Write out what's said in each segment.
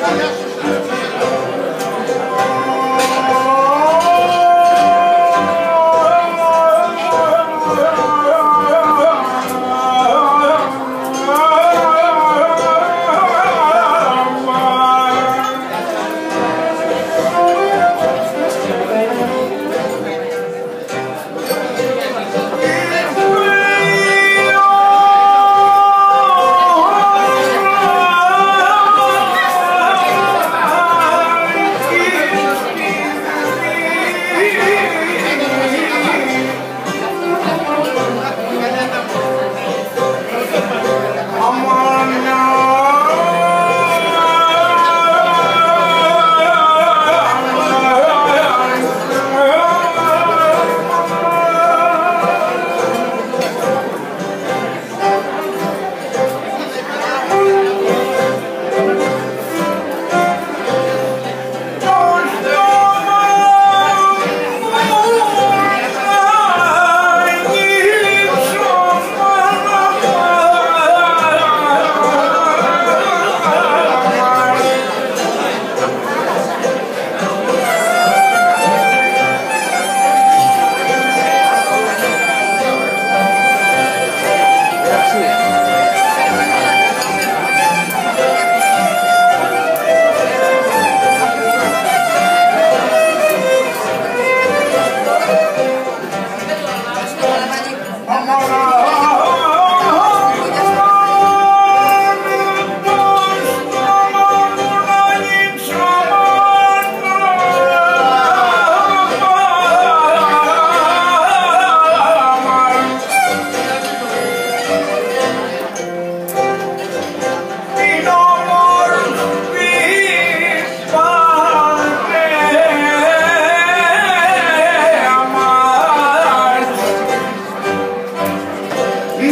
Yes,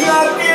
Gracias.